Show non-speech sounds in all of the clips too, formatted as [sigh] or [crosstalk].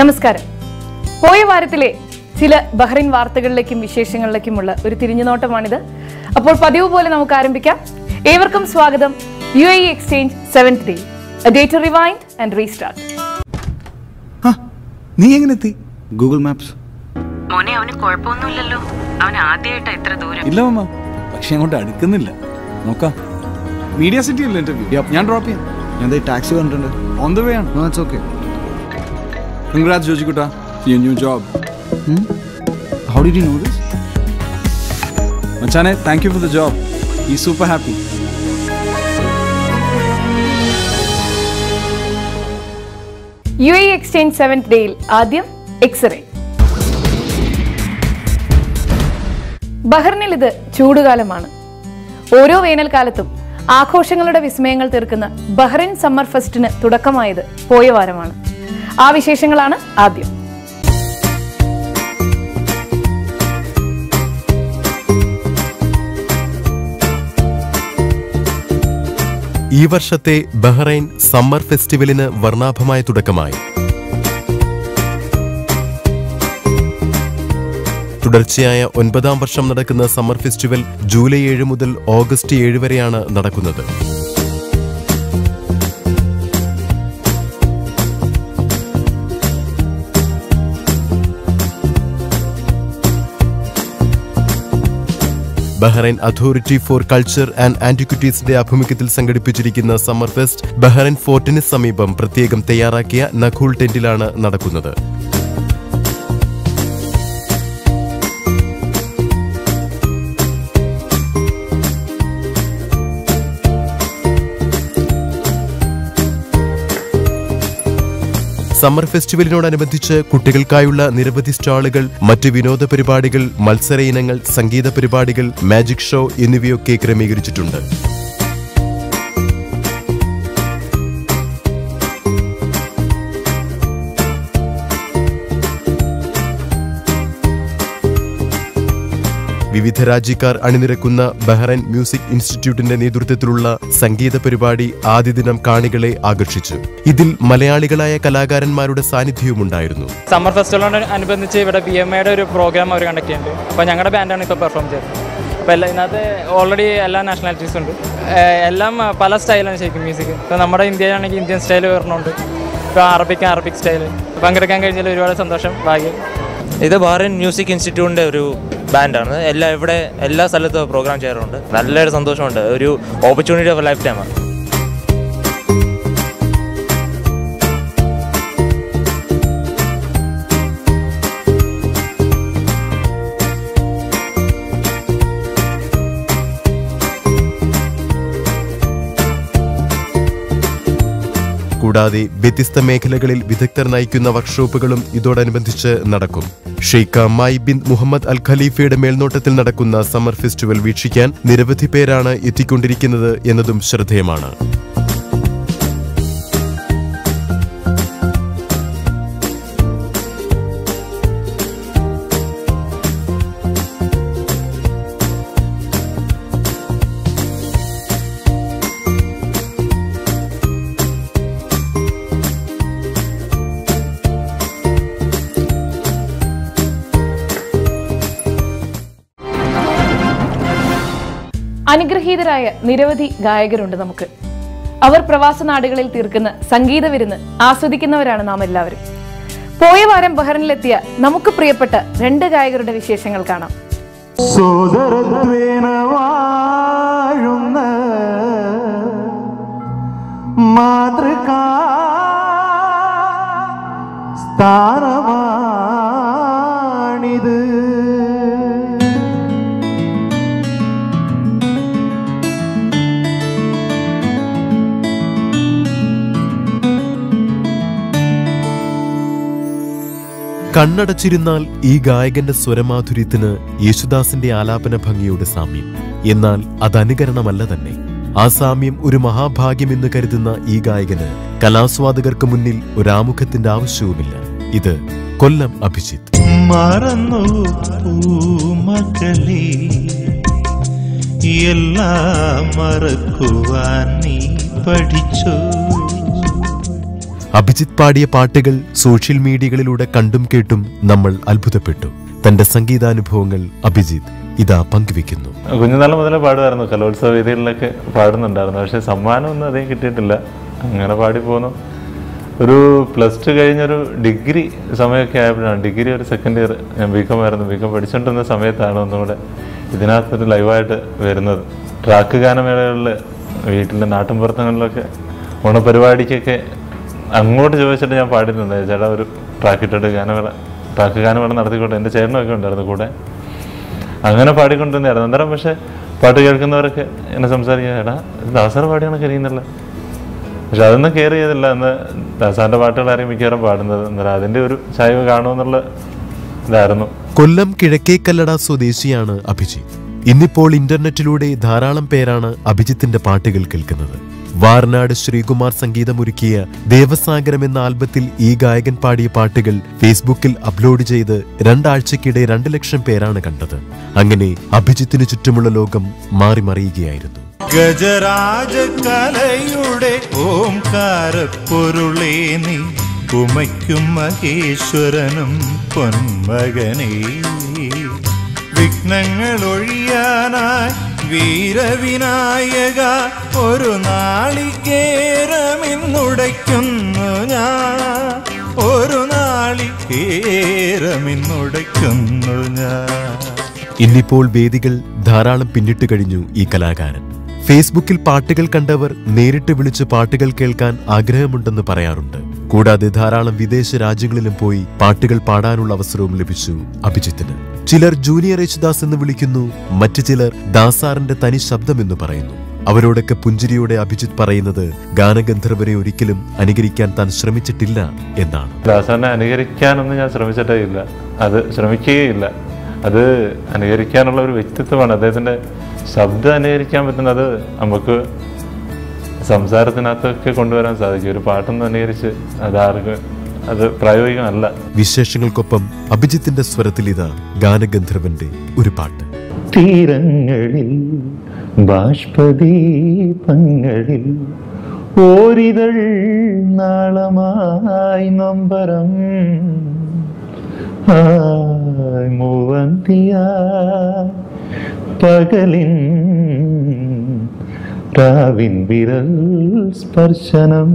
നമസ്കാരം. പോയ വാരത്തിലെ ചില ബഹ്റിൻ വാർത്തകളിലേക്കും വിശേഷങ്ങളിലേക്കുമുള്ള ഒരു തിരിഞ്ഞുനോട്ടമാണിത്. അപ്പോൾ പതിവ് പോലെ നമുക്ക് ആരംഭിക്കാം. ഏവർക്കും സ്വാഗതം. U A exchange seven three date rewind and restart. നീ എങ്ങനെ എത്തി ഗൂഗിൾ മാപ്സ്. മോനെ അവന് കുഴപ്പമൊന്നുമില്ലല്ലോ. അവൻ ആദ്യമായിട്ടാ ഇത്ര ദൂരം. ഇല്ല മമ്മ പക്ഷെ അങ്ങോട്ട് അടുക്കുന്നില്ല. നോക്കാം. മീഡിയ സിറ്റി അല്ലേ ഇന്റർവ്യൂ ഞാൻ ഡ്രോപ്പ് ചെയ്യാം. ഞാൻ ടാക്സി വന്നിട്ടുണ്ട്. ഓൺ ദ വേ ആണ്. No okay congrats Jojikutta you new job how did you know this മച്ചാനെ thank you for the job ഈ super happy you a exchange seventh ഡേയിൽ ആദ്യം എക്സ്റേ ബഹ്റിനിൽ ഇത് ചൂടുകാലമാണ്. ഓരോ വേനൽക്കാലത്തും ആഘോഷങ്ങളുടെ വിസ്മയങ്ങൾ തീർക്കുന്ന ബഹ്റിൻ സമ്മർ ഫെസ്റ്റിന് തുടക്കമായത് പോയ വാരമാണ്. ആ വിശേഷങ്ങളാണ് ആദ്യം. ഈ വർഷത്തെ ബഹ്റൈൻ സമ്മർ ഫെസ്റ്റിവലിന് വർണാഭമായ തുടക്കമായി. തുടർച്ചയായ ഒൻപതാം വർഷം നടക്കുന്ന സമ്മർ ഫെസ്റ്റിവൽ ജൂലൈ ഏഴ് മുതൽ ഓഗസ്റ്റ് ഏഴ് വരെയാണ് നടക്കുന്നത്. Bahrain authority for culture and ആന്റിക്വിറ്റീസിന്റെ ആഭിമുഖ്യത്തിൽ സംഘടിപ്പിച്ചിരിക്കുന്ന സമ്മർ ഫെസ്റ്റ് ബഹ്റൈൻ ഫോർട്ടിന് സമീപം പ്രത്യേകം തയ്യാറാക്കിയ നഖൂൾ ടെന്റിലാണ് നടക്കുന്നത്. സമ്മർ ഫെസ്റ്റിവലിനോടനുബന്ധിച്ച് കുട്ടികൾക്കായുള്ള നിരവധി സ്റ്റാളുകൾ മറ്റ് വിനോദ പരിപാടികൾ മത്സര ഇനങ്ങൾ സംഗീത പരിപാടികൾ മാജിക് ഷോ എന്നിവയൊക്കെ ക്രമീകരിച്ചിട്ടുണ്ട്. വിവിധ രാജ്യക്കാർ അണിനിരക്കുന്ന ബഹ്റൈൻ മ്യൂസിക് ഇൻസ്റ്റിറ്റ്യൂട്ടിന്റെ നേതൃത്വത്തിലുള്ള സംഗീത പരിപാടി ആദ്യ ദിനം കാണികളെ ആകർഷിച്ചു. ഇതിൽ മലയാളികളായ കലാകാരന്മാരുടെ സാന്നിധ്യവുമുണ്ടായിരുന്നു. സമ്മർ ഫെസ്റ്റിവലിനോട് അനുബന്ധിച്ച് ഇവിടെ ബി എം എയുടെ ഒരു പ്രോഗ്രാം അവർ കണ്ടക്ട് ചെയ്യുന്നുണ്ട് അപ്പോൾ ഞങ്ങളുടെ ബാൻഡാണ് ഇപ്പോൾ പെർഫോം ചെയ്തത് അപ്പോൾ എല്ലാം ഇതിനകത്ത് ഓൾറെഡി എല്ലാ നാഷണാലിറ്റീസും ഉണ്ട്. എല്ലാം പല സ്റ്റൈലാണ് ശരിക്കും മ്യൂസിക് ഇപ്പോൾ നമ്മുടെ ഇന്ത്യയിലാണെങ്കിൽ ഇന്ത്യൻ സ്റ്റൈൽ വരണുണ്ട് ഇപ്പോൾ അറബിക്ക് അറബിക് സ്റ്റൈൽ പങ്കെടുക്കാൻ കഴിഞ്ഞാൽ ഒരുപാട് സന്തോഷം ഭാഗ്യം. ഇത് ബാറിൻ മ്യൂസിക് ഇൻസ്റ്റിറ്റ്യൂട്ടിന്റെ ഒരു ബാൻഡാണ് എല്ലാ ഇവിടെ എല്ലാ സ്ഥലത്തും പ്രോഗ്രാം ചെയ്യാറുണ്ട്. നല്ലൊരു സന്തോഷമുണ്ട്. ഒരു ഓപ്പർച്യൂണിറ്റി ഓഫ് ലൈഫ് ടൈമാണ് കൂടാതെ വ്യത്യസ്ത മേഖലകളിൽ വിദഗ്ധർ നയിക്കുന്ന വർക്ക്ഷോപ്പുകളും ഇതോടനുബന്ധിച്ച് നടക്കും. ഷെയ്ഖ മായി ബിൻ മുഹമ്മദ് അൽ ഖലീഫയുടെ മേൽനോട്ടത്തിൽ നടക്കുന്ന സമ്മർ ഫെസ്റ്റിവൽ വീക്ഷിക്കാൻ നിരവധി പേരാണ് എത്തിക്കൊണ്ടിരിക്കുന്നത് എന്നതും ശ്രദ്ധേയമാണ്. അനുഗ്രഹീതരായ നിരവധി ഗായകരുണ്ട് നമുക്ക്. അവർ പ്രവാസ നാടുകളിൽ തീർക്കുന്ന സംഗീത വിരുന്ന് ആസ്വദിക്കുന്നവരാണ് നാം എല്ലാവരും. പോയ വാരം ബഹ്റിനിലെത്തിയ നമുക്ക് പ്രിയപ്പെട്ട രണ്ട് ഗായകരുടെ വിശേഷങ്ങൾ കാണാം. സോദരത്വേന വാഴുന്ന മാതൃകാ സ്ഥാനമാണിത് കണ്ണടച്ചിരുന്നാൽ ഈ ഗായകന്റെ സ്വരമാധുര്യത്തിന് യേശുദാസിന്റെ ആലാപന ഭംഗിയുടെ സാമ്യം. എന്നാൽ അത് അനുകരണമല്ല തന്നെ. ആ സാമ്യം ഒരു മഹാഭാഗ്യമെന്ന് കരുതുന്ന ഈ ഗായകന് കലാസ്വാദകർക്ക് മുന്നിൽ ഒരാമുഖത്തിന്റെ ആവശ്യവുമില്ല. ഇത് കൊല്ലം അഭിജിത്ത്. എല്ലാം മറക്കുവാൻ നീ പഠിച്ചു. അഭിജിത്ത് പാടിയ പാട്ടുകൾ സോഷ്യൽ മീഡിയകളിലൂടെ കണ്ടും കേട്ടും നമ്മൾ അത്ഭുതപ്പെട്ടു. തന്റെ സംഗീതാനുഭവങ്ങൾ അഭിജിത്ത് ഇതാ പങ്കുവെക്കുന്നു. കുഞ്ഞുനാൾ മുതലേ പാടുമായിരുന്നു. കലോത്സവ വേദികളിലൊക്കെ പാടുന്നുണ്ടായിരുന്നു. പക്ഷേ സമ്മാനമൊന്നും അധികം കിട്ടിയിട്ടില്ല. അങ്ങനെ പാടി പോന്നു ഒരു പ്ലസ് ടു കഴിഞ്ഞൊരു ഡിഗ്രി സമയമൊക്കെ ആയപ്പോഴാണ്. ഡിഗ്രി ഒരു സെക്കൻഡ് ഇയർ. ഞാൻ ബി കോം ആയിരുന്നു. ബികോം പഠിച്ചുകൊണ്ടിരുന്ന സമയത്താണ് ഒന്നുകൂടെ ഇതിനകത്തൊരു ലൈവായിട്ട് വരുന്നത്. ട്രാക്ക് ഗാനമേളകളിൽ വീട്ടിലെ നാട്ടിൻപുറത്തങ്ങളിലൊക്കെ ഓണപരിപാടിക്കൊക്കെ അങ്ങോട്ട് ചോദിച്ചിട്ട് ഞാൻ പാടിയിട്ടുണ്ട്. ചേട്ടാ ഒരു ട്രാക്ക് ഇട്ടിട്ട് ഗാനമേള ട്രാക്ക് ഗാനമേള നടത്തിക്കോട്ടെ. എന്റെ ചേട്ടനൊക്കെ ഉണ്ടായിരുന്നു കൂടെ. അങ്ങനെ പാടിക്കൊണ്ടിരുന്നായിരുന്നു അന്നേരം പക്ഷേ പാട്ട് കേൾക്കുന്നവരൊക്കെ എന്നെ സംസാരിക്കുക എടാ ദാസർ പാടിയാണ് കരിയുന്നില്ല പക്ഷെ അതൊന്നും കെയർ ചെയ്തില്ല അന്ന് ദാസാറിന്റെ പാട്ടുകളായിരിക്കും മിക്കവാറും പാടുന്നത്. എന്നാൽ അതിന്റെ ഒരു ചായ്വ് കാണുമെന്നുള്ള ഇതായിരുന്നു. കൊല്ലം കിഴക്കേക്കല്ലട സ്വദേശിയാണ് അഭിജിത്ത്. ഇന്നിപ്പോൾ ഇന്റർനെറ്റിലൂടെ ധാരാളം പേരാണ് അഭിജിത്തിന്റെ പാട്ടുകൾ കേൾക്കുന്നത്. വാർനാട് ശ്രീകുമാർ സംഗീതമൊരുക്കിയ ദേവസാഗരം എന്ന ആൽബത്തിൽ ഈ ഗായകൻ പാടിയ പാട്ടുകൾ ഫേസ്ബുക്കിൽ അപ്ലോഡ് ചെയ്ത് രണ്ടാഴ്ചക്കിടെ രണ്ട് ലക്ഷം പേരാണ് കണ്ടത്. അങ്ങനെ അഭിജിത്തിന് ചുറ്റുമുള്ള ലോകം മാറി മറിയുകയായിരുന്നു. ഗജരാജ കലയുടെ നീ ഉമയ്ക്കും മഹേശ്വരനും പൊന്മകനേ വിഘ്നങ്ങൾ ഒഴിയാനായി വീരവിനായക ഒരു നാളികേരമിന്നുടയ്ക്കുന്നു ഞാൻ. ഒരു നാളികേരമിന്നുടയ്ക്കുന്നു ഞാൻ. ഇന്നിപ്പോൾ വേദികൾ ധാരാളം പിന്നിട്ട് കഴിഞ്ഞു ഈ കലാകാരൻ. ഫേസ്ബുക്കിൽ പാട്ടുകൾ കണ്ടവർ നേരിട്ട് വിളിച്ച് പാട്ടുകൾ കേൾക്കാൻ ആഗ്രഹമുണ്ടെന്ന് പറയാറുണ്ട്. കൂടാതെ ധാരാളം വിദേശ രാജ്യങ്ങളിലും പോയി പാട്ടുകൾ പാടാനുള്ള അവസരവും ലഭിച്ചു അഭിജിത്തിന്. ചിലർ ജൂനിയർ യേശുദാസ് എന്ന് വിളിക്കുന്നു മറ്റു ചിലർ ദാസാറിന്റെ തനി ശബ്ദമെന്ന് പറയുന്നു. അവരോടൊക്കെ പുഞ്ചിരിയോടെ അഭിജിത്ത് പറയുന്നത് ഗാനഗന്ധർവരെ ഒരിക്കലും അനുകരിക്കാൻ താൻ ശ്രമിച്ചിട്ടില്ല എന്നാണ്. ദാസാറിനെ അനുകരിക്കാനൊന്നും ഞാൻ ശ്രമിച്ചിട്ടേ ഇല്ല. അത് ശ്രമിക്കുകയില്ല. അത് അനുകരിക്കാനുള്ള ഒരു വ്യക്തിത്വമാണ് അദ്ദേഹത്തിന്റെ ശബ്ദം അനുകരിക്കാൻ പറ്റുന്നത് നമുക്ക് സംസാരത്തിനകത്തൊക്കെ കൊണ്ടുവരാൻ സാധിക്കും. ഒരു പാട്ടൊന്നും അനുകരിച്ച് അതാർക്ക് അത് പ്രായോഗികമല്ല. വിശേഷങ്ങൾക്കൊപ്പം അഭിജിത്തിന്റെ സ്വരത്തിൽ ഇതാ ഗാനഗന്ധർവന്റെ ഒരു പാട്ട്. തീരങ്ങളിൽ ബാഷ്പദീപങ്ങളിൽ ഓരിതൾ നാളമായി നൊമ്പരം ആ മൂവന്തിയായി പകലിൻ രാവിൻ വിരൽ സ്പർശനം.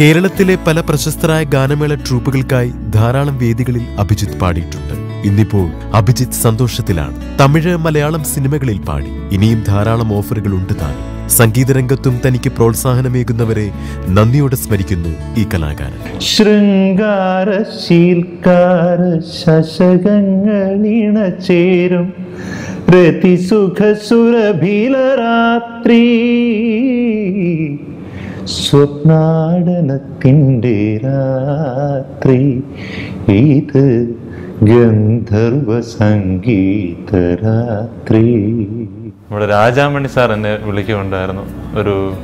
കേരളത്തിലെ പല പ്രശസ്തരായ ഗാനമേള ട്രൂപ്പുകൾക്കായി ധാരാളം വേദികളിൽ അഭിജിത്ത് പാടിയിട്ടുണ്ട്. ഇന്നിപ്പോൾ അഭിജിത്ത് സന്തോഷത്തിലാണ്. തമിഴ് മലയാളം സിനിമകളിൽ പാടി. ഇനിയും ധാരാളം ഓഫറുകൾ ഉണ്ട് താനും. സംഗീതരംഗത്തും തനിക്ക് പ്രോത്സാഹനമേകുന്നവരെ നന്ദിയോടെ സ്മരിക്കുന്നു ഈ കലാകാരൻ. ശൃംഗാര ശീൽക്കാര ശശകങ്ങളിണ ചേരും. സ്വപ്നാടനത്തിന്റെ രാത്രി. ഇത് ഗന്ധർവ സംഗീത രാത്രി നമ്മുടെ രാജാമണി സാർ എന്നെ വിളിക്കുന്നുണ്ടായിരുന്നു ഒരു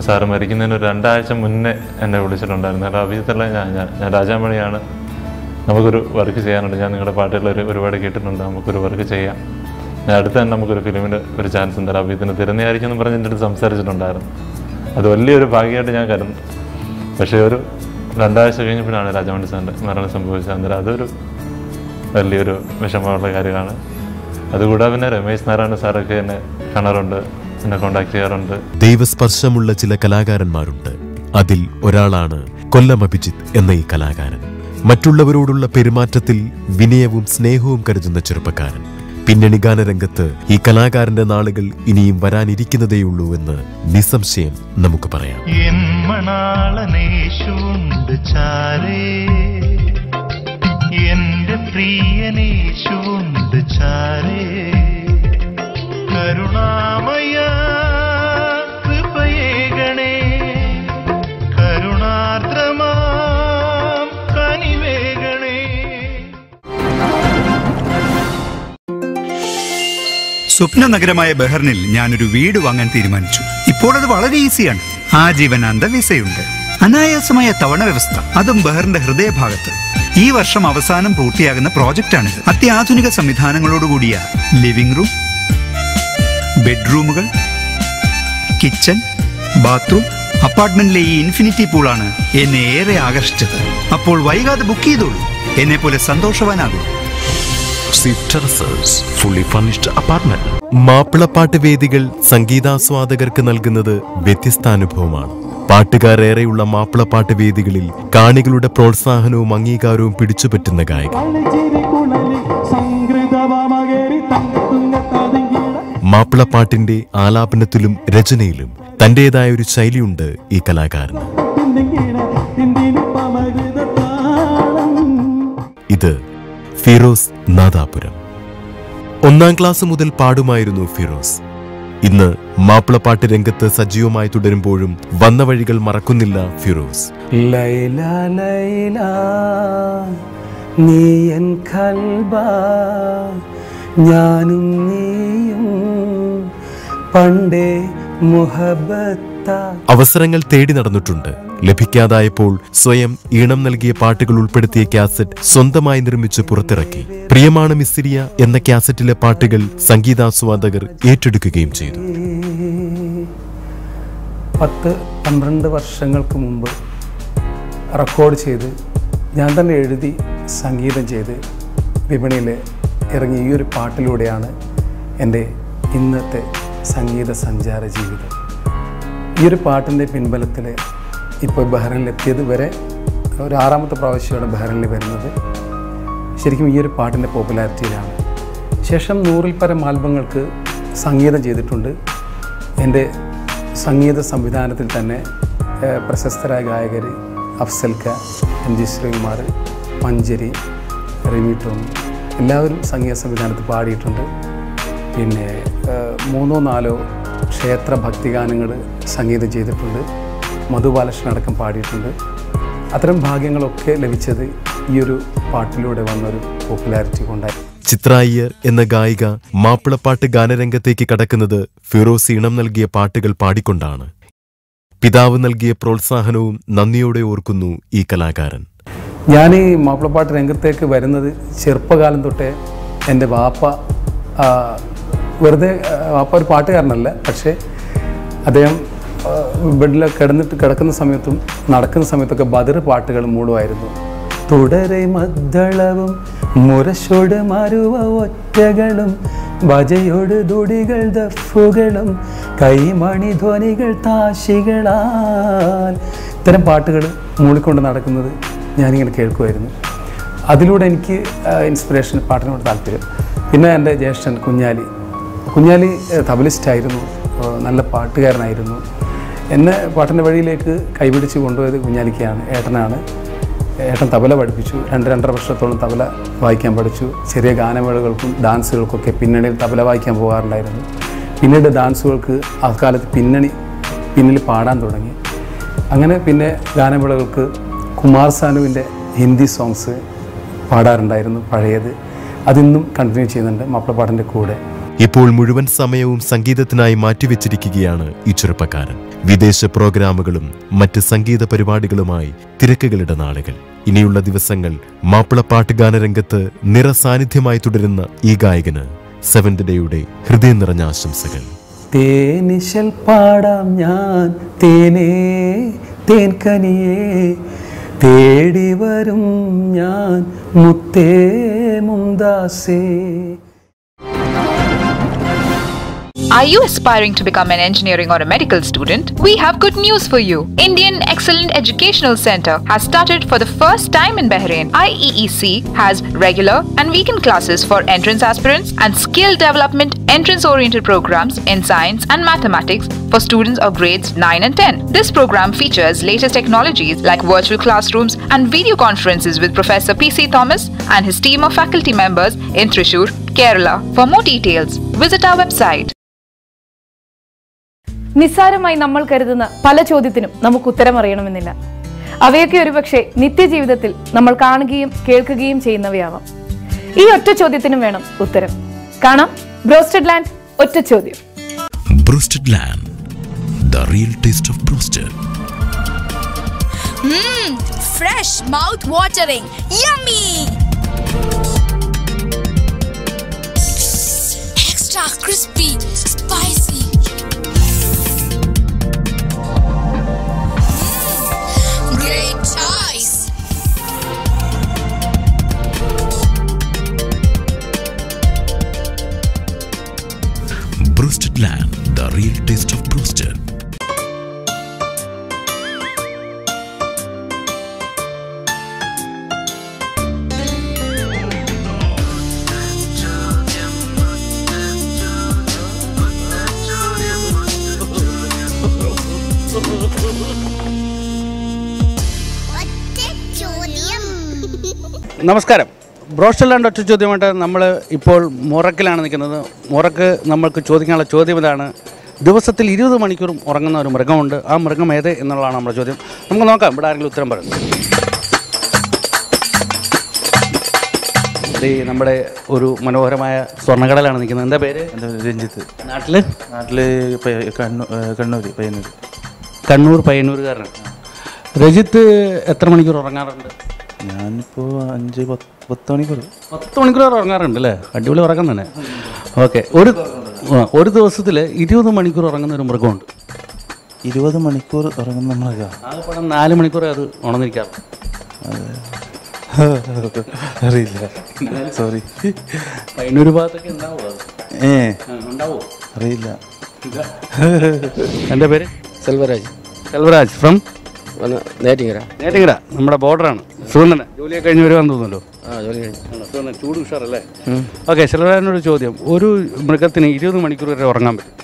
സാറ് മരിക്കുന്നതിന് ഒരു രണ്ടാഴ്ച മുന്നേ എന്നെ വിളിച്ചിട്ടുണ്ടായിരുന്നു. അല്ല അഭിജിത്തല്ല ഞാൻ ഞാൻ ഞാൻ രാജാമണിയാണ്. നമുക്കൊരു വർക്ക് ചെയ്യാനുണ്ട്. ഞാൻ നിങ്ങളുടെ പാട്ടുകൾ ഒരു ഒരുപാട് കേട്ടിട്ടുണ്ട്. നമുക്കൊരു വർക്ക് ചെയ്യാം. ഞാൻ അടുത്ത് തന്നെ നമുക്കൊരു ഫിലിമിന്റെ ഒരു ചാൻസ് ഉണ്ട്. അഭിജിത്തിന് തിരുന്നയായിരിക്കും എന്ന് പറഞ്ഞ് എന്റെ അടുത്ത് സംസാരിച്ചിട്ടുണ്ടായിരുന്നു. അത് വലിയൊരു ഭാഗ്യമായിട്ട് ഞാൻ കരുതുന്നു. പക്ഷേ ഒരു രണ്ടാഴ്ച കഴിഞ്ഞപ്പോഴാണ് രാജാമണി സാറിന്റെ മരണം സംഭവിച്ചത്. അതൊരു വലിയൊരു വിഷമമുള്ള കാര്യമാണ്. അതുകൂടാതെ പിന്നെ രമേശ് നാരായണ സാറൊക്കെ എന്നെ കാണാറുണ്ട് എന്നെ കോണ്ടാക്ട് ചെയ്യാറുണ്ട്. ദൈവസ്പർശമുള്ള ചില കലാകാരന്മാരുണ്ട്. അതിൽ ഒരാളാണ് കൊല്ലം അഭിജിത്ത് എന്ന ഈ കലാകാരൻ. മറ്റുള്ളവരോടുള്ള പെരുമാറ്റത്തിൽ വിനയവും സ്നേഹവും കരുതുന്ന ചെറുപ്പക്കാരൻ. പിന്നണി ഗാനരംഗത്ത് ഈ കലാകാരന്റെ നാളുകൾ ഇനിയും വരാനിരിക്കുന്നതേയുള്ളൂ എന്ന് നിസ്സംശയം നമുക്ക് പറയാം. എന്റെ പ്രിയനേശുണ്ട് ചാരേ. കരുണാമയ കരുണാർദ്രമാം സ്വപ്ന നഗരമായ ബഹറിനിൽ ഞാനൊരു വീട് വാങ്ങാൻ തീരുമാനിച്ചു. ഇപ്പോൾ അത് വളരെ ഈസിയാണ്. ആജീവനാന്ത വിസയുണ്ട്. അനായാസമായ തവണ വ്യവസ്ഥ. അതും ബഹറിന്റെ ഹൃദയഭാഗത്ത്. ഈ വർഷം അവസാനം പൂർത്തിയാകുന്ന പ്രോജക്റ്റാണിത്. അത്യാധുനിക സംവിധാനങ്ങളോടുകൂടിയ ലിവിംഗ് റൂം ബെഡ്റൂമുകൾ കിച്ചൺ ബാത്റൂം അപ്പാർട്ട്മെന്റിലെ ഈ ഇൻഫിനിറ്റി പൂളാണ് എന്നെ ഏറെ ആകർഷിച്ചത്. അപ്പോൾ വൈകാതെ ബുക്ക് ചെയ്തോളൂ. എന്നെ പോലെ സന്തോഷവാനാകും. ഫർണിഷ്ഡ് അപ്പാർട്ട്മെന്റ് മാപ്പിളപ്പാട്ട് വേദികൾ സംഗീതാസ്വാദകർക്ക് നൽകുന്നത് വ്യത്യസ്ത അനുഭവമാണ് പാട്ടുകാരേറെയുള്ള മാപ്പിളപ്പാട്ട് വേദികളിൽ കാണികളുടെ പ്രോത്സാഹനവും അംഗീകാരവും പിടിച്ചുപറ്റുന്ന ഗായകൻ. മാപ്പിളപ്പാട്ടിന്റെ ആലാപനത്തിലും രചനയിലും തന്റേതായ ഒരു ശൈലിയുണ്ട് ഈ കലാകാരന് ഇത് ഫിറോസ് നാദാപുരം. ഒന്നാം ക്ലാസ് മുതൽ പാടുമായിരുന്നു ഫിറോസ്. ഇന്ന് മാപ്പിളപ്പാട്ട് രംഗത്ത് സജീവമായി തുടരുമ്പോഴും വന്ന വഴികൾ മറക്കുന്നില്ല ഫിറോസ്. നീ എൻ ഞാനും നീയും പണ്ടേ അവസരങ്ങൾ തേടി നടന്നിട്ടുണ്ട്. ലഭിക്കാതായപ്പോൾ സ്വയം ഈണം നൽകിയ പാട്ടുകൾ ഉൾപ്പെടുത്തിയ കാസറ്റ് സ്വന്തമായി നിർമ്മിച്ച് പുറത്തിറക്കി. പ്രിയമാണ് മിസ്സിരിയ എന്ന കാസറ്റിലെ പാട്ടുകൾ സംഗീതാസ്വാദകർ ഏറ്റെടുക്കുകയും ചെയ്തു. പത്ത് പന്ത്രണ്ട് വർഷങ്ങൾക്ക് മുമ്പ് റെക്കോർഡ് ചെയ്ത് ഞാൻ തന്നെ എഴുതി സംഗീതം ചെയ്ത് വിപണിയിൽ ഇറങ്ങിയ ഈ ഒരു പാട്ടിലൂടെയാണ് എന്റെ ഇന്നത്തെ സംഗീത സഞ്ചാര ജീവിതം. ഈ ഒരു പാട്ടിന്റെ പിൻബലത്തിൽ ഇപ്പോൾ ബഹ്റിനിലെത്തിയത് വരെ ഒരു ആറാമത്തെ പ്രാവശ്യമാണ് ബഹ്റിനിൽ വരുന്നത്. ശരിക്കും ഈ ഒരു പാട്ടിന്റെ പോപ്പുലാരിറ്റിയിലാണ്. ശേഷം നൂറിൽ പരം ആൽബങ്ങൾക്ക് സംഗീതം ചെയ്തിട്ടുണ്ട്. എന്റെ സംഗീത സംവിധാനത്തിൽ തന്നെ പ്രശസ്തരായ ഗായകർ അഫ്സൽ ഖ എം ജി ശ്രീകുമാർ മഞ്ചരി റിമി ടോമി എല്ലാവരും സംഗീത സംവിധാനത്തിൽ പാടിയിട്ടുണ്ട്. പിന്നെ മൂന്നോ നാലോ ക്ഷേത്ര ഭക്തിഗാനങ്ങൾ സംഗീതം ചെയ്തിട്ടുണ്ട്. മധുബാലകൃഷ്ണൻ അടക്കം പാടിയിട്ടുണ്ട്. അത്തരം ഭാഗ്യങ്ങളൊക്കെ ലഭിച്ചത് ഈ ഒരു പാട്ടിലൂടെ വന്നൊരു പോപ്പുലാരിറ്റി കൊണ്ടായി. ചിത്രായ്യർ എന്ന ഗായിക മാപ്പിളപ്പാട്ട് ഗാനരംഗത്തേക്ക് കടക്കുന്നത് ഫിറോസ് ഈണം നൽകിയ പാട്ടുകൾ പാടിക്കൊണ്ടാണ്. പിതാവ് നൽകിയ പ്രോത്സാഹനവും നന്ദിയോടെ ഓർക്കുന്നു ഈ കലാകാരൻ. ഞാൻ ഈ മാപ്പിളപ്പാട്ട് രംഗത്തേക്ക് വരുന്നത് ചെറുപ്പകാലം തൊട്ടേ എന്റെ വാപ്പ വെറുതെ വാപ്പ ഒരു പാട്ടുകാരനല്ല പക്ഷേ അദ്ദേഹം ബെഡിൽ കിടന്നിട്ട് കിടക്കുന്ന സമയത്തും നടക്കുന്ന സമയത്തൊക്കെ ബദർ പാട്ടുകൾ മൂടുമായിരുന്നു. തുടരെ മദ്ദളവും മുരശോട് മരുവ ഒറ്റകളും ഭജയോട് ദുടികൾ ദഫുകളും കൈമണി ധ്വനികൾ താശികളാൽ. ഇത്തരം പാട്ടുകൾ മൂളിക്കൊണ്ട് നടക്കുന്നത് ഞാനിങ്ങനെ കേൾക്കുമായിരുന്നു. അതിലൂടെ എനിക്ക് ഇൻസ്പിറേഷൻ പാട്ടിനോട് താല്പര്യം. പിന്നെ എന്റെ ജ്യേഷ്ഠൻ കുഞ്ഞാലി. കുഞ്ഞാലി തബലിസ്റ്റായിരുന്നു. നല്ല പാട്ടുകാരനായിരുന്നു. എന്നെ പാട്ടിന്റെ വഴിയിലേക്ക് കൈപിടിച്ച് കൊണ്ടുപോയത് കുഞ്ഞാലിക്കാണ് ഏട്ടനാണ്. ഏട്ടൻ തബല പഠിപ്പിച്ചു. രണ്ട് രണ്ടര വർഷത്തോളം തബല വായിക്കാൻ പഠിച്ചു. ചെറിയ ഗാനമേളകൾക്കും ഡാൻസുകൾക്കൊക്കെ പിന്നണിയിൽ തബല വായിക്കാൻ പോകാറുണ്ടായിരുന്നു. പിന്നീട് ഡാൻസുകൾക്ക് ആ അക്കാലത്ത് പിന്നണി പിന്നിൽ പാടാൻ തുടങ്ങി. അങ്ങനെ പിന്നെ ഗാനമേളകൾക്ക് കുമാർ സാനുവിന്റെ ഹിന്ദി സോങ്സ് പാടാറുണ്ടായിരുന്നു പഴയത്. അതിന്നും കണ്ടിന്യൂ ചെയ്യുന്നുണ്ട് മാപ്പിളപ്പാട്ടിന്റെ കൂടെ. ഇപ്പോൾ മുഴുവൻ സമയവും സംഗീതത്തിനായി മാറ്റിവെച്ചിരിക്കുകയാണ് ഈ ചെറുപ്പക്കാരൻ. വിദേശ പ്രോഗ്രാമുകളും മറ്റ് സംഗീത പരിപാടികളുമായി തിരക്കുകളുടെ നാളുകൾ. ഇനിയുള്ള ദിവസങ്ങൾ മാപ്പിളപ്പാട്ട് ഗാനരംഗത്ത് നിറസാന്നിധ്യമായി തുടരുന്ന ഈ ഗായകന് സെവന്ത് ഡേയുടെ ഹൃദയം നിറഞ്ഞ ആശംസകൾ. പാടാം ഞാൻ തേനേ തേൻകനിയേ തേടി വരും ഞാൻ മുത്തേ മുന്താസേ Are you aspiring to become an engineering or a medical student? We have good news for you. Indian Excellent Educational Center has started for the first time in Bahrain. IEEC has regular and weekend classes for entrance aspirants and skill development entrance oriented programs in science and mathematics for students of grades 9 and 10. This program features latest technologies like virtual classrooms and video conferences with Professor PC Thomas and his team of faculty members in Thrissur, Kerala. For more details, visit our website. നിസ്സാരമായി നമ്മൾ കരുതുന്ന പല ചോദ്യത്തിനും നമുക്ക് ഉത്തരം അറിയണമെന്നില്ല. അവയൊക്കെ ഒരുപക്ഷെ നിത്യജീവിതത്തിൽ നമ്മൾ കാണുകയും കേൾക്കുകയും ചെയ്യുന്നവയാവാം. ഈ ഒറ്റ ചോദ്യത്തിനും വേണം ഉത്തരം. കാണാം ബ്രോസ്റ്റഡ് ലാൻഡ് ഒറ്റ ചോദ്യം. Broasted Land real taste of of broasted. Fresh mouth mouth yummy extra Extra നമസ്കാരം. ബ്രോസ്റ്റലാണ്ട് ഒറ്റ ചോദ്യമായിട്ട് നമ്മൾ ഇപ്പോൾ മുറക്കിലാണ് നിൽക്കുന്നത്. മുറക്ക് നമ്മൾക്ക് ചോദിക്കാനുള്ള ചോദ്യം ഇതാണ്. ദിവസത്തിൽ ഇരുപത് മണിക്കൂറും ഉറങ്ങുന്ന ഒരു മൃഗമുണ്ട്. ആ മൃഗം ഏത് എന്നുള്ളതാണ് നമ്മുടെ ചോദ്യം. നമുക്ക് നോക്കാം. ഇവിടെ ആരെങ്കിലും ഉത്തരം പറയും ഇത് നമ്മുടെ ഒരു മനോഹരമായ സ്വർണക്കടലാണ് നിൽക്കുന്നത്. എന്താ പേര്? രഞ്ജിത്ത്. നാട്ടിൽ? നാട്ടിൽ കണ്ണൂർ പയ്യന്നൂർ കണ്ണൂർ പയ്യന്നൂർ കണ്ണൂർ പയ്യന്നൂരുകാരനാണ്. രജിത്ത് എത്ര മണിക്കൂർ ഉറങ്ങാറുണ്ട്? ഞാനിപ്പോൾ അഞ്ച് പത്ത് മണിക്കൂർ പത്ത് മണിക്കൂർ വരെ ഉറങ്ങാറുണ്ട് അല്ലേ അടിപൊളി ഉറക്കം തന്നെ. ഓക്കെ ഒരു ഒരു ദിവസത്തിൽ ഇരുപത് മണിക്കൂർ ഉറങ്ങുന്ന ഒരു മൃഗമുണ്ട്. ഇരുപത് മണിക്കൂർ ഉറങ്ങുന്ന മൃഗം? ആകെപ്പാടെ നാല് മണിക്കൂർ അത് ഉണർന്നിരിക്കാറ് അറിയില്ല. സോറി അതിനൊരു ഭാഗത്തൊക്കെ ഉണ്ടാവുമോ? ഏ. അറിയില്ല. എന്റെ പേര്? സെൽവരാജ്. സെൽവരാജ് ഫ്രം നേറ്റിങ്ങര. നേറ്റിങ്ങര നമ്മുടെ ബോർഡറാണ്. സുഖം ജോലി ജോലിയൊക്കെ കഴിഞ്ഞ് വരുവാന്ന് തോന്നുന്നല്ലോ ആ ജോലി കഴിഞ്ഞു. ചൂട് ഉഷാറല്ലേ? ഓക്കെ ശിലരാജനോട് ചോദ്യം. ഒരു മൃഗത്തിന് ഇരുപത് മണിക്കൂർ വരെ ഉറങ്ങാൻ പറ്റും.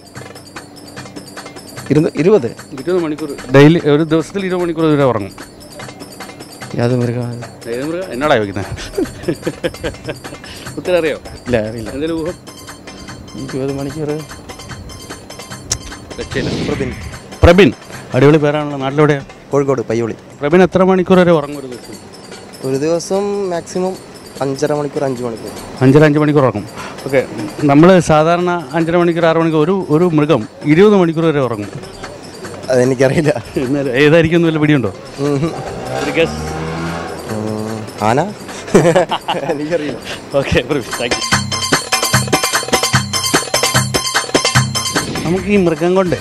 ഇരുന്ന് ഇരുപത്? ഇരുപത് മണിക്കൂർ. ഡെയിലി ഒരു ദിവസത്തിൽ ഇരുപത് മണിക്കൂർ വരെ ഉറങ്ങും. ഏത് മൃഗമാണ് ഏത് മൃഗം? എന്നാടാ ചോദിക്കുന്നത് ഉത്തരം അറിയോ ഇല്ല അറിയില്ല. എന്തെങ്കിലും ഊഹം? ഇരുപത് മണിക്കൂർ. പ്രബിൻ പ്രബിൻ അടിപൊളി പേരാണല്ലോ. നാട്ടിലെവിടെയാ? കോഴിക്കോട് പയ്യോളി. പ്രബിൻ എത്ര മണിക്കൂർ വരെ ഉറങ്ങും ഒരു ദിവസം? ഒരു ദിവസം മാക്സിമം അഞ്ചര മണിക്കൂർ അഞ്ച് മണിക്കൂർ. അഞ്ചര അഞ്ച് മണിക്കൂർ ഉറങ്ങും. ഓക്കെ നമ്മൾ സാധാരണ അഞ്ചര മണിക്കൂർ ആറ് മണിക്കൂർ ഒരു ഒരു മൃഗം ഇരുപത് മണിക്കൂർ വരെ ഉറങ്ങും. അതെനിക്കറിയില്ല. എന്നാലും ഏതായിരിക്കും വല്ല പിടിയുണ്ടോ? ആന? [laughs] എനിക്കറിയില്ല. ഓക്കെ താങ്ക് യു നമുക്ക് ഈ മൃഗം കൊണ്ട്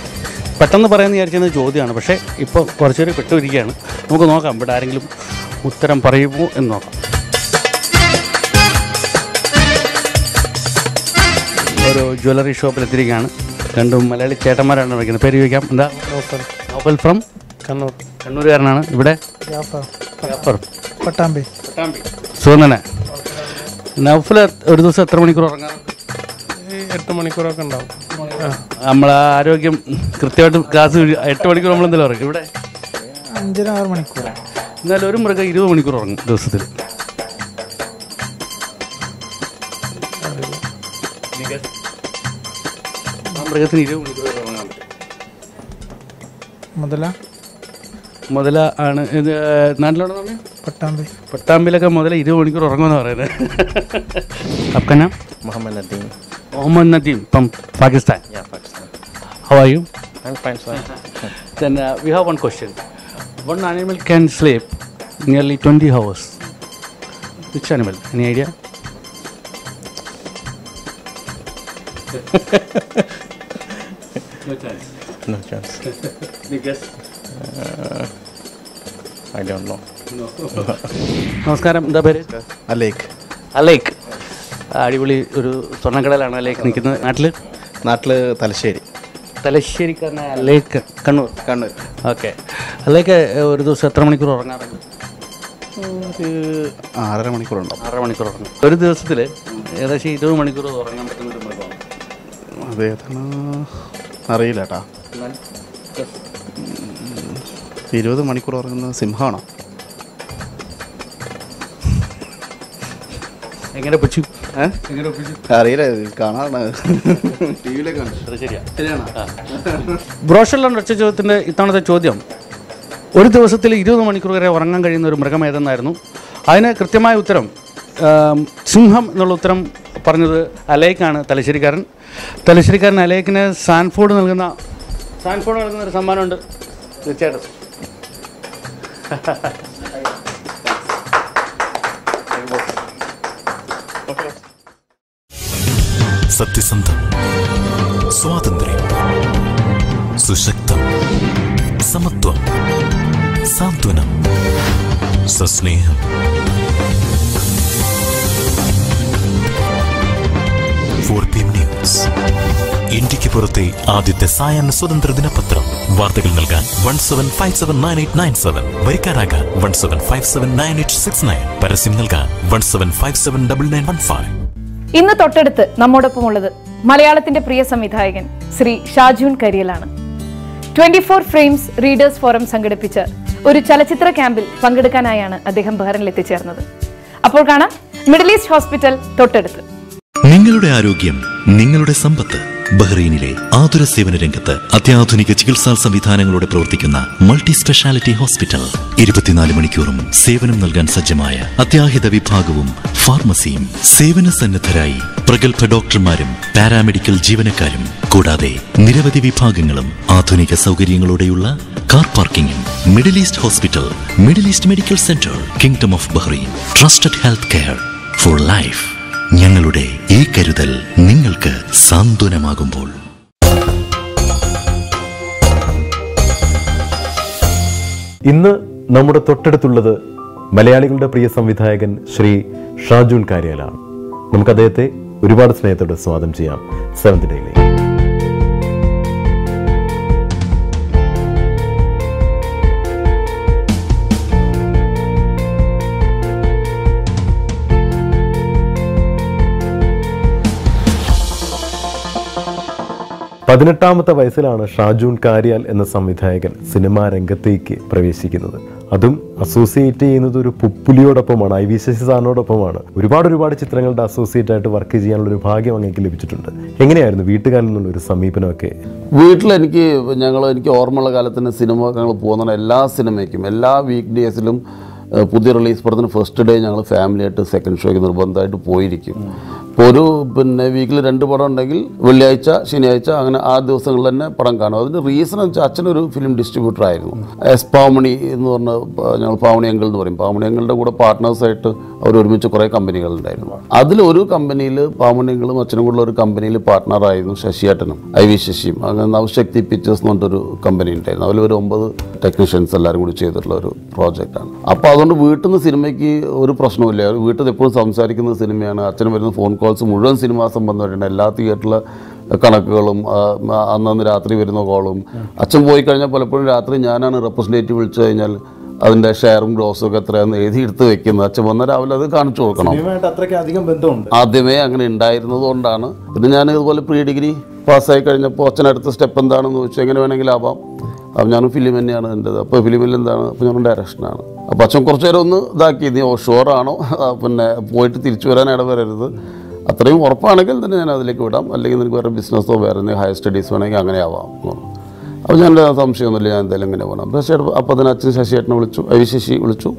പെട്ടെന്ന് പറയാമെന്ന് വിചാരിച്ചിരുന്ന ചോദ്യമാണ്. പക്ഷേ ഇപ്പോൾ കുറച്ചുപേര് പെട്ടുപിരിക്കുകയാണ് നമുക്ക് നോക്കാം ഇവിടെ ആരെങ്കിലും ഉത്തരം പറയുമോ എന്ന് നോക്കാം. ഒരു ജ്വല്ലറി ഷോപ്പിൽ എത്തിയിരിക്കുകയാണ്. രണ്ടും മലയാളി ചേട്ടന്മാരാണ് വിളിക്കുന്നത്. പേര് ചോദിക്കാം. എന്താ? നോക്കൽ ഫ്രം? കണ്ണൂർ. കണ്ണൂരുകാരനാണ്. ഇവിടെ. പട്ടാമ്പി. പട്ടാമ്പി. സുഖം തന്നെ. നൗഫൽ ഒരു ദിവസം എത്ര മണിക്കൂർ ഉറങ്ങാറുണ്ട് ഈ എട്ട് മണിക്കൂറൊക്കെ ഉണ്ടാവും. നമ്മളെ ആരോഗ്യം കൃത്യമായിട്ട് ക്ലാസ് എട്ട് മണിക്കൂർ നമ്മൾ എന്തെങ്കിലും ഉറങ്ങും ഇവിടെ അഞ്ചര ആറ് മണിക്കൂർ എന്നാലും ഒരു മൃഗം ഇരുപത് മണിക്കൂർ ഉറങ്ങും ദിവസത്തിൽ. ആ മൃഗത്തിന് ഇരുപത് മണിക്കൂർ വരെ ഉറങ്ങാൻ പറ്റും. മുതല? മുതല ആണ്. ഇത് പറഞ്ഞത് പട്ടാമ്പി പട്ടാമ്പിലൊക്കെ മുതല ഇരുപത് മണിക്കൂർ ഉറങ്ങുമെന്ന് പറയുന്നത് അപ്പന Muhammad Nadeem. Muhammad Nadeem from Pakistan Yeah, Pakistan. How are you I'm fine, sir. [laughs] Then uh, we have one question. One animal can sleep nearly 20 hours. Which animal? Any idea? [laughs] no chance. No chance. [laughs] Any guess? Uh, I don't know. No. നമസ്കാരം എന്താ പേര് അലേക്ക് അലേക്ക് അടിപൊളി ഒരു സ്വർണക്കടയിലാണ് അലേക്ക് നിൽക്കുന്നത്. നാട്ടിൽ നാട്ടിൽ തലശ്ശേരി. തലശ്ശേരിക്കാരനായ അലേക്ക് കണ്ണൂർ കണ്ണൂർ. ഓക്കെ. അല്ലേക്ക് ഒരു ദിവസം എത്ര മണിക്കൂർ ഉറങ്ങാറുണ്ട്? ഒരു ആറര ഉണ്ടോ ആറര മണിക്കൂർ ഉറങ്ങും. ഒരു ദിവസത്തിൽ ഏകദേശം ഇരുപത് മണിക്കൂർ ഉറങ്ങാൻ പറ്റുന്ന ഒരു മൃഗമാണ് അതേതാണ് അറിയില്ല കേട്ടാ ഇരുപത് മണിക്കൂർ ഉറങ്ങുന്നത് സിംഹമാണോ? എങ്ങനെ ഒപ്പിച്ചു അറിയില്ല കാണാണ് ചോദ്യത്തിന്റെ ഇത്തവണത്തെ ചോദ്യം. ഒരു ദിവസത്തിൽ ഇരുപത് മണിക്കൂർ വരെ ഉറങ്ങാൻ കഴിയുന്ന ഒരു മൃഗം ഏതെന്നായിരുന്നു? അതിന് കൃത്യമായ ഉത്തരം സിംഹം എന്നുള്ള ഉത്തരം പറഞ്ഞത് അലേക്കാണ് തലശ്ശേരിക്കാരൻ. തലശ്ശേരിക്കാരൻ അലേക്കിന് സാൻഫോർഡ് നൽകുന്ന സാൻഫോർഡ് നൽകുന്ന ഒരു സമ്മാനമുണ്ട്. തീർച്ചയായിട്ടും. സത്യസന്ധം സ്വാതന്ത്ര്യം സുശക്തം സമത്വം സാന്ത്വനം സസ്നേഹം. ന്യൂസ്. ഇന്ത്യയ്ക്ക് പുറത്തെ ആദ്യത്തെ സായാഹ്ന സ്വതന്ത്ര ദിനപത്രം. വാർത്തകൾ നൽകാൻ one seven five seven nine eight nine seven വരിക്കാരാകാൻ one seven five seven nine eight six nine പരസ്യം നൽകാൻ one seven five seven double nine one five ഇന്ന് തൊട്ടടുത്ത് നമ്മോടൊപ്പം ഉള്ളത് മലയാളത്തിന്റെ പ്രിയ സംവിധായകൻ Shri Shajoon കരിയലാണ്. Twenty four frames readers forum സംഘടിപ്പിച്ച് ഒരു ചലച്ചിത്ര ക്യാമ്പിൽ പങ്കെടുക്കാനായാണ് അദ്ദേഹം ബഹ്റിനിൽ എത്തിച്ചേർന്നത് അപ്പോൾ കാണാം മിഡിൽ ഈസ്റ്റ് ഹോസ്പിറ്റൽ തൊട്ടടുത്ത്. നിങ്ങളുടെ ആരോഗ്യം നിങ്ങളുടെ സമ്പത്ത് ബഹ്റൈനിലെ ആതുര സേവന രംഗത്ത് അത്യാധുനിക ചികിത്സാ സംവിധാനങ്ങളോടെ പ്രവർത്തിക്കുന്ന മൾട്ടി സ്പെഷ്യാലിറ്റി ഹോസ്പിറ്റൽ. ഇരുപത്തിനാല് മണിക്കൂറും സേവനം നൽകാൻ സജ്ജമായ അത്യാഹിത വിഭാഗവും ഫാർമസിയും സേവന സന്നദ്ധരായി പ്രഗത്ഭ ഡോക്ടർമാരും പാരാമെഡിക്കൽ ജീവനക്കാരും കൂടാതെ നിരവധി വിഭാഗങ്ങളും ആധുനിക സൗകര്യങ്ങളോടെയുള്ള car പാർക്കിംഗും Middle East Hospital Middle East Medical Centre Kingdom of Bahrain trusted health care for life. ഞങ്ങളുടെ ഈ കരുതൽ നിങ്ങൾക്ക് സാന്ത്വനമാകുമ്പോൾ. ഇന്ന് നമ്മുടെ തൊട്ടടുത്തുള്ളത് മലയാളികളുടെ പ്രിയ സംവിധായകൻ ശ്രീ ഷാജുൽ കാര്യാലാണ്. നമുക്ക് അദ്ദേഹത്തെ ഒരുപാട് സ്നേഹത്തോടെ സ്വാഗതം ചെയ്യാം. സെവന്ത് ഡേയിലേക്ക് പതിനെട്ടാമത്തെ വയസ്സിലാണ് ഷാജൂൺ കാര്യാൽ എന്ന സംവിധായകൻ സിനിമാ രംഗത്തേക്ക് പ്രവേശിക്കുന്നത്. അതും അസോസിയേറ്റ് ചെയ്യുന്നത് ഒരു പുപ്പുലിയോടൊപ്പമാണ് ഐ വി ശശി സാറിനോടൊപ്പമാണ്. ഒരുപാട് ഒരുപാട് ചിത്രങ്ങളുടെ അസോസിയേറ്റ് ആയിട്ട് വർക്ക് ചെയ്യാനുള്ള ഒരു ഭാഗ്യം അങ്ങേക്ക് ലഭിച്ചിട്ടുണ്ട്. എങ്ങനെയായിരുന്നു വീട്ടുകാരിൽ നിന്നുള്ള ഒരു സമീപനമൊക്കെ? വീട്ടിൽ എനിക്ക് ഞങ്ങൾ എനിക്ക് ഓർമ്മയുള്ള കാലത്തിന് സിനിമ ഞങ്ങൾ പോകുന്ന എല്ലാ സിനിമയ്ക്കും എല്ലാ വീക്ക് ഡേയ്സിലും പുതിയ റിലീസ് പടത്തിന് ഫസ്റ്റ് ഡേ ഞങ്ങൾ ഫാമിലിയായിട്ട് സെക്കൻഡ് ഷോയ്ക്ക് നിർബന്ധമായിട്ട് പോയിരിക്കും. ഇപ്പോൾ ഒരു പിന്നെ വീക്കിൽ രണ്ട് പടം ഉണ്ടെങ്കിൽ വെള്ളിയാഴ്ച ശനിയാഴ്ച അങ്ങനെ ആ ദിവസങ്ങളിൽ തന്നെ പടം കാണും. അതിന്റെ റീസൺ വെച്ചാൽ അച്ഛനൊരു ഫിലിം ഡിസ്ട്രിബ്യൂട്ടർ ആയിരുന്നു. എസ് പാവണി എന്ന് പറഞ്ഞ ഞങ്ങൾ പാമണി അങ്കിൾ എന്ന് പറയും. പാമണി അങ്കിളുടെ കൂടെ പാർട്ട്നേഴ്സായിട്ട് അവർ ഒരുമിച്ച് കുറേ കമ്പനികളുണ്ടായിരുന്നു അതിലൊരു കമ്പനിയിൽ പാമണി അങ്കിളും അച്ഛനും കൂടെ ഒരു കമ്പനിയിൽ പാർട്ട്ണറായിരുന്നു ശശിയേട്ടനും ഐ വി ശശിയും. അങ്ങനെ നവശക്തി പിക്ചേഴ്സ് എന്ന് പറഞ്ഞിട്ടൊരു കമ്പനി ഉണ്ടായിരുന്നു. അതിൽ ഒരു ഒമ്പത് ടെക്നീഷ്യൻസ് എല്ലാവരും കൂടി ചെയ്തിട്ടുള്ള ഒരു പ്രോജക്റ്റാണ് അപ്പോൾ അതുകൊണ്ട് വീട്ടിൽ നിന്ന് സിനിമയ്ക്ക് ഒരു പ്രശ്നമില്ല വീട്ടിൽ എപ്പോഴും സംസാരിക്കുന്ന സിനിമയാണ്. അച്ഛനും വരുന്ന ഫോൺ കോൾസ് മുഴുവൻ സിനിമാ സംബന്ധമായിട്ടുണ്ട്. എല്ലാ തിയേറ്ററിലെ കണക്കുകളും അന്നന്ന് രാത്രി വരുന്ന കോളും. അച്ഛൻ പോയി കഴിഞ്ഞാൽ പലപ്പോഴും രാത്രി ഞാനാണ് റെപ്രസെന്റേറ്റീവ് വിളിച്ചു കഴിഞ്ഞാൽ അതിന്റെ ഷെയറും ഗ്രോസും ഒക്കെ എത്രയാന്ന് എഴുതി എടുത്ത് വെക്കുന്നത്. അച്ഛൻ വന്ന രാവിലെ അത് കാണിച്ചു കൊടുക്കണം. ആദ്യമേ അങ്ങനെ ഉണ്ടായിരുന്നത് കൊണ്ടാണ്. പിന്നെ ഞാൻ ഇതുപോലെ പ്രീ ഡിഗ്രി പാസ്സായി കഴിഞ്ഞപ്പോൾ അച്ഛൻ അടുത്ത സ്റ്റെപ്പ് എന്താണെന്ന് ചോദിച്ചു എങ്ങനെ വേണമെങ്കിലും ആവാം? അപ്പം ഞാനും ഫിലിം തന്നെയാണ് എന്റെത്. അപ്പോൾ ഫിലിമിൽ എന്താണ് അപ്പോൾ ഞാൻ ഡയറക്ഷനാണ് അപ്പോൾ അച്ഛൻ കുറച്ച് നേരം ഒന്ന് ഇതാക്കി. നീ ഷുവറാണോ പിന്നെ പോയിട്ട് തിരിച്ചു വരാൻ ഇടവരരുത്. അത്രയും ഉറപ്പാണെങ്കിൽ തന്നെ ഞാൻ അതിലേക്ക് വിടാം. അല്ലെങ്കിൽ നിനക്ക് വേറെ ബിസിനസ്സോ വേറെ എന്തെങ്കിലും ഹയർ സ്റ്റഡീസ് വേണമെങ്കിൽ അങ്ങനെ ആവാം. അപ്പോൾ ഞാൻ സംശയമൊന്നുമില്ല ഞാൻ എന്തായാലും ഇങ്ങനെ പോകണം അപ്പോൾ ശേഷം അപ്പോൾ തന്നെ അച്ഛൻ ശശിയേട്ടനെ വിളിച്ചു ഐ ശശി വിളിച്ചു.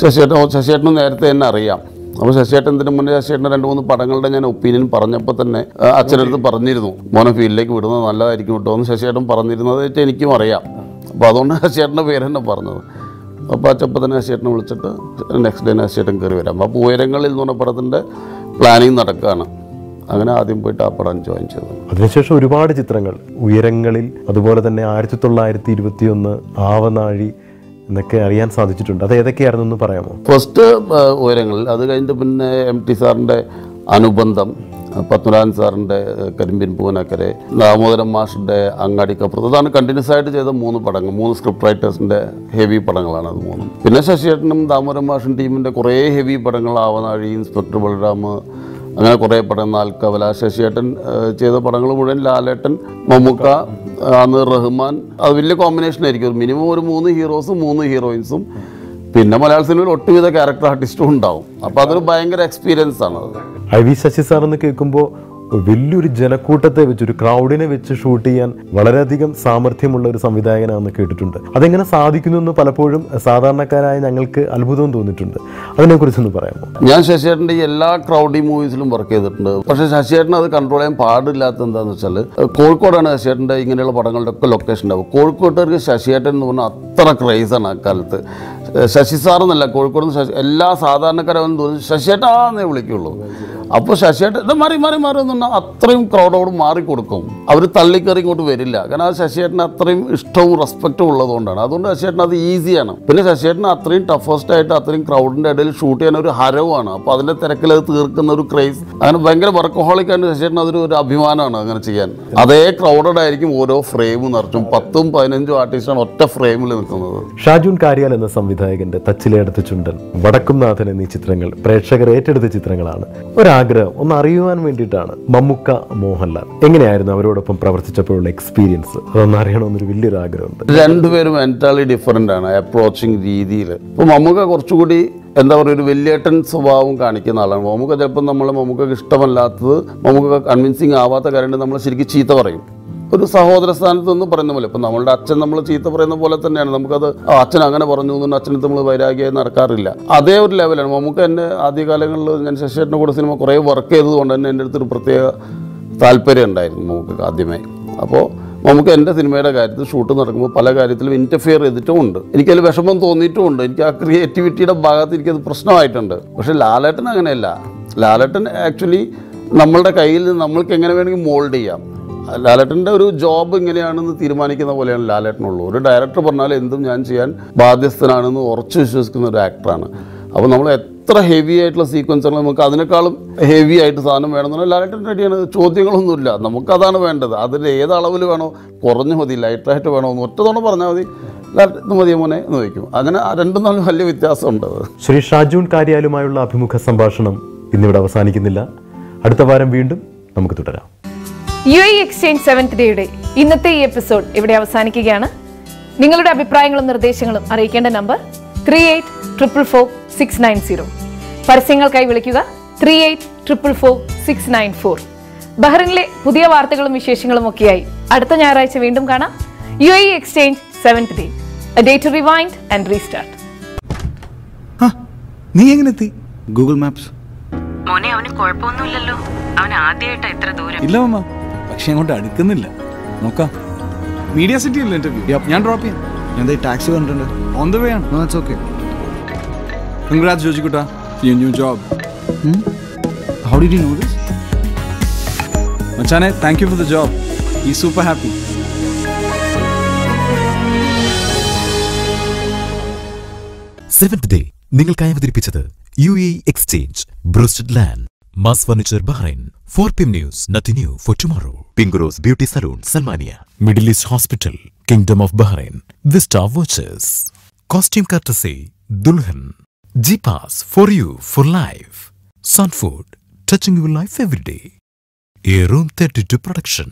ശശിയേട്ടൻ ശശിയേട്ടനും നേരത്തെ തന്നെ അറിയാം. അപ്പോൾ ശശിയേട്ടൻ ഇതിന് മുന്നേ ശശിയേട്ടൻ രണ്ട് മൂന്ന് പടങ്ങളുടെ ഞാൻ ഒപ്പീനിയൻ പറഞ്ഞപ്പോൾ തന്നെ അച്ഛനടുത്ത് പറഞ്ഞിരുന്നു മോനെ ഫീൽഡിലേക്ക് വിടുന്നത് നല്ലതായിരിക്കും കേട്ടോ എന്ന് ശശിയേട്ടൻ പറഞ്ഞിരുന്നത് എനിക്കും അറിയാം. അപ്പോൾ അതുകൊണ്ട് [laughs] ശശിയേട്ടന്റെ പേര് തന്നെ പറഞ്ഞത്. അപ്പോൾ അച്ചപ്പോൾ തന്നെ ശശിയേട്ടനെ വിളിച്ചിട്ട് നെക്സ്റ്റ് ഡേ ശശിയേട്ടൻ കയറി വരാം. അപ്പോൾ ഉയരങ്ങളിൽ എന്ന് പറഞ്ഞ പടത്തിന്റെ പ്ലാനിങ് നടക്കുകയാണ് അങ്ങനെ ആദ്യം പോയിട്ട് ആ പടം ജോയിൻ ചെയ്തു അതിനുശേഷം ഒരുപാട് ചിത്രങ്ങൾ. ഉയരങ്ങളിൽ അതുപോലെ തന്നെ ആയിരത്തി തൊള്ളായിരത്തി ഇരുപത്തി ഒന്ന് ആവനാഴി എന്നൊക്കെ അറിയാൻ സാധിച്ചിട്ടുണ്ട്. അത് ഏതൊക്കെയായിരുന്നു എന്ന് പറയാമോ? ഫസ്റ്റ് ഉയരങ്ങളിൽ. അത് കഴിഞ്ഞിട്ട് പിന്നെ എം ടി സാറിന്റെ അനുബന്ധം. പത്മനാഭൻ സാറിന്റെ കരിമ്പിൻ പൂനക്കരെ ദാമോദരൻ മാഷിന്റെ അങ്ങാടിക്കപ്പുറത്ത്. അതാണ് കണ്ടിന്യൂസ് ആയിട്ട് ചെയ്ത മൂന്ന് പടങ്ങൾ മൂന്ന് സ്ക്രിപ്റ്റ് റൈറ്റേഴ്സിന്റെ ഹെവി പടങ്ങളാണ് അത് മൂന്നും. പിന്നെ ശശിയേട്ടനും ദാമോദരൻ മാഷൻ ടീമിന്റെ കുറേ ഹെവി പടങ്ങൾ ആവനാഴി ഇൻസ്പെക്ടർ ബലറാം അങ്ങനെ കുറേ പടം നാൽക്കവല ശശിയേട്ടൻ ചെയ്ത പടങ്ങൾ മുഴുവൻ ലാലേട്ടൻ മമ്മൂക്ക അന്ന് റഹ്മാൻ. അത് വലിയ കോമ്പിനേഷൻ ആയിരിക്കും. മിനിമം ഒരു മൂന്ന് ഹീറോസും മൂന്ന് ഹീറോയിൻസും പിന്നെ മലയാള സിനിമയിൽ ഒട്ടുവിധ ക്യാരക്ടർ ആർട്ടിസ്റ്റും ഉണ്ടാവും. അപ്പോൾ അതൊരു ഭയങ്കര എക്സ്പീരിയൻസ് ആണ് ഐ വി ശശി സാർ എന്ന് കേൾക്കുമ്പോൾ വലിയൊരു ജനക്കൂട്ടത്തെ വെച്ച് ഒരു ക്രൗഡിനെ വെച്ച് ഷൂട്ട് ചെയ്യാൻ വളരെയധികം സാമർഥ്യമുള്ള ഒരു സംവിധായകനാണെന്ന് കേട്ടിട്ടുണ്ട്. അതെങ്ങനെ സാധിക്കുന്നു എന്ന് പലപ്പോഴും സാധാരണക്കാരായ ഞങ്ങൾക്ക് അത്ഭുതം തോന്നിയിട്ടുണ്ട്. അതിനെക്കുറിച്ചൊന്ന് പറയാമോ? ഞാൻ ശശിയേട്ടന്റെ എല്ലാ ക്രൗഡി മൂവീസിലും വർക്ക് ചെയ്തിട്ടുണ്ട്. പക്ഷേ ശശിയേട്ടൻ അത് കൺട്രോൾ ചെയ്യാൻ പാടില്ലാത്ത എന്താണെന്ന് വെച്ചാൽ കോഴിക്കോടാണ് ശശിയേട്ടന്റെ ഇങ്ങനെയുള്ള പടങ്ങളുടെ ഒക്കെ ലൊക്കേഷൻ ഉണ്ടാവും കോഴിക്കോട്ടുകാർക്ക് ശശിയേട്ടൻ എന്ന് പറഞ്ഞാൽ അത്ര ക്രേസാണ് ആ കാലത്ത്. ശശി സാർ എന്നല്ല കോഴിക്കോട് നിന്ന് ശശി എല്ലാ സാധാരണക്കാരും തോന്നുന്നു ശശിയേട്ടാന്നേ വിളിക്കുള്ളൂ. അപ്പോൾ ശശിയേട്ടൻ ഇത് മാറി മാറി മാറി എന്ന് അത്രയും ക്രൗഡോട് മാറിക്കൊടുക്കും. അവർ തള്ളിക്കറി ഇങ്ങോട്ട് വരില്ല. കാരണം ആ ശശിയേട്ടന് അത്രയും ഇഷ്ടവും റെസ്പെക്റ്റും ഉള്ളതുകൊണ്ടാണ്. അതുകൊണ്ട് ശശിയേട്ടൻ അത് ഈസിയാണ് പിന്നെ ശശിയേട്ടൻ അത്രയും ടഫസ്റ്റ് ആയിട്ട് അത്രയും ക്രൗഡിന്റെ ഇടയിൽ ഷൂട്ട് ചെയ്യാൻ ഒരു ഹരവാണ് അപ്പോൾ അതിന്റെ തിരക്കിൽ അത് തീർക്കുന്ന ഒരു ക്രേസ് അങ്ങനെ ഭയങ്കര വർക്കഹോളിക്കാണ് ശശിയേട്ടൻ അതൊരു ഒരു അഭിമാനമാണ് അങ്ങനെ ചെയ്യാൻ. അതേ ക്രൗഡഡ് ആയിരിക്കും ഓരോ ഫ്രെയിം നിറച്ചും. പത്തും പതിനഞ്ചും ആർട്ടിസ്റ്റാണ് ഒറ്റ ഫ്രെയിമിൽ നിൽക്കുന്നത്. ഷാജുൻ കാര്യാൽ എന്ന സംവിധായകന്റെ തച്ചിലെടുത്ത ചുണ്ടൻ വടക്കും നാഥൻ എന്നീ ചിത്രങ്ങൾ പ്രേക്ഷകർ ഏറ്റെടുത്ത ചിത്രങ്ങളാണ്. ഒരാഗ്രഹം ഒന്ന് അറിയുവാൻ വേണ്ടിയിട്ടാണ്. മമ്മുക്ക മോഹൻലാൽ. എങ്ങനെയായിരുന്നു അവരോടൊപ്പം പ്രവർത്തിച്ചപ്പോഴുള്ള എക്സ്പീരിയൻസ് അതൊന്നും അറിയണമെന്നൊരു വലിയൊരു ആഗ്രഹമുണ്ട്. രണ്ടുപേരും എന്റയർലി ഡിഫറെന്റ് ആണ് അപ്രോച്ചിങ് രീതിയിൽ ഇപ്പോൾ മമ്മുക്ക കുറച്ചുകൂടി എന്താ പറയുക ഒരു വലിയേട്ടൻ സ്വഭാവം കാണിക്കുന്ന ആളാണ്. മമ്മൂക്ക ചിലപ്പോൾ നമ്മൾ മമ്മുക്കൊക്കെ ഇഷ്ടമല്ലാത്തത് മമ്മൂക്ക കൺവിൻസിങ് ആവാത്ത കാര്യം നമ്മൾ ശരിക്കും ചീത്ത പറയും. ഒരു സഹോദര സ്ഥാനത്ത് നിന്ന് പറയുന്ന പോലെ ഇപ്പം നമ്മളുടെ അച്ഛൻ നമ്മൾ ചീത്ത പറയുന്ന പോലെ തന്നെയാണ്. നമുക്കത് അച്ഛൻ അങ്ങനെ പറഞ്ഞു എന്നു അച്ഛനത്ത് നമ്മൾ വൈരാഗ്യമായി നടക്കാറില്ല. അതേ ഒരു ലെവലാണ് നമുക്ക് എന്റെ ആദ്യകാലങ്ങളിൽ ഞാൻ ശശിയേട്ടന്റെ കൂടെ സിനിമ കുറേ വർക്ക് ചെയ്തതുകൊണ്ട് തന്നെ എന്റെ അടുത്തൊരു പ്രത്യേക താല്പര്യം ഉണ്ടായിരുന്നു നമുക്ക് ആദ്യമേ. അപ്പോൾ നമുക്ക് എന്റെ സിനിമയുടെ കാര്യത്തിൽ ഷൂട്ട് നടക്കുമ്പോൾ പല കാര്യത്തിലും ഇന്റർഫിയർ ചെയ്തിട്ടുമുണ്ട് എനിക്കതിൽ വിഷമം തോന്നിയിട്ടുമുണ്ട് എനിക്ക് ആ ക്രിയേറ്റിവിറ്റിയുടെ ഭാഗത്ത് എനിക്കത് പ്രശ്നമായിട്ടുണ്ട്. പക്ഷേ ലാലേട്ടൻ അങ്ങനെയല്ല. ലാലേട്ടൻ ആക്ച്വലി നമ്മളുടെ കയ്യിൽ നമ്മൾക്ക് എങ്ങനെ വേണമെങ്കിൽ മോൾഡ് ചെയ്യാം. ലാലേട്ടന്റെ ഒരു ജോബ് എങ്ങനെയാണെന്ന് തീരുമാനിക്കുന്ന പോലെയാണ് ലാലേട്ടനുള്ളൂ. ഒരു ഡയറക്ടർ പറഞ്ഞാൽ എന്തും ഞാൻ ചെയ്യാൻ ബാധ്യസ്ഥനാണെന്ന് ഉറച്ചു വിശ്വസിക്കുന്ന ഒരു ആക്ടറാണ് അപ്പോൾ നമ്മൾ എത്ര ഹെവി ആയിട്ടുള്ള സീക്വൻസുകൾ നമുക്ക് അതിനേക്കാളും ഹെവി ആയിട്ട് സാധനം വേണമെന്നാൽ ലാലേട്ടൻ റെഡിയാണ് ചോദ്യങ്ങളൊന്നുമില്ല. നമുക്കതാണ് വേണ്ടത്. അതിൽ ഏത് അളവിൽ വേണോ കുറഞ്ഞു മതി ലൈറ്റായിട്ട് വേണോ എന്ന് ഒറ്റ തവണ പറഞ്ഞാൽ മതി ലാലേട്ടൻ ഇത് മോനെ എന്ന് വയ്ക്കും അങ്ങനെ രണ്ടും നാളും വലിയ വ്യത്യാസമുണ്ട് ശ്രീ ഷാജൂൺ കാര്യാലുമായുള്ള അഭിമുഖ സംഭാഷണം ഇന്നിവിടെ അവസാനിക്കുന്നില്ല. അടുത്ത വാരം വീണ്ടും നമുക്ക് തുടരാം. യു ഐ എക്സ്ചേഞ്ച് സെവൻത് ഡേയുടെ ഇന്നത്തെ ഈ എപ്പിസോഡ് ഇവിടെ അവസാനിക്കുകയാണ്. നിങ്ങളുടെ അഭിപ്രായങ്ങളും നിർദ്ദേശങ്ങളും അറിയിക്കേണ്ട number three eight triple four six nine zero പരസ്യങ്ങൾക്കായി വിളിക്കുക three eight triple four six nine four ബഹ്റിനിലെ പുതിയ വാർത്തകളും വിശേഷങ്ങളും ഒക്കെയായി അടുത്ത ഞായറാഴ്ച വീണ്ടും കാണാം. U I exchange seventh day day to rewind and restart നീ എങ്ങനെ എത്തി ഗൂഗിൾ മാപ്സ് മോനെ അവന് കുഴപ്പമൊന്നുമില്ലല്ലോ. അവൻ ആദ്യമായിട്ടാ ഇത്ര ദൂരം. ഇല്ല പക്ഷെ അങ്ങോട്ട് അടുക്കുന്നില്ല. നോക്കാം. മീഡിയ സിറ്റി അല്ലേ ഇന്റർവ്യൂ ഞാൻ ഡ്രോപ്പ് ചെയ്യാം. ഞാൻ ടാക്സി കണ്ടിട്ടുണ്ട് ഓൺ ദ വേ ആണ്. It's okay congrat congrats ജോജിക്കുട്ട you new job how did you know this മച്ചാനെ thank you for the job ഈ സൂപ്പർ ഹാപ്പി സെവൻത് ഡേ നിങ്ങൾക്കായി അവതരിപ്പിച്ചത് U A exchange Broasted Land Mass furniture Bahrain four PM news നത്തി new for tomorrow pink rose beauty salon Salmaniya Middle East Hospital Kingdom of Bahrain vista vouchers costume courtesy Dulhan G pass for you for life sun food touching your life every day a room thirty two production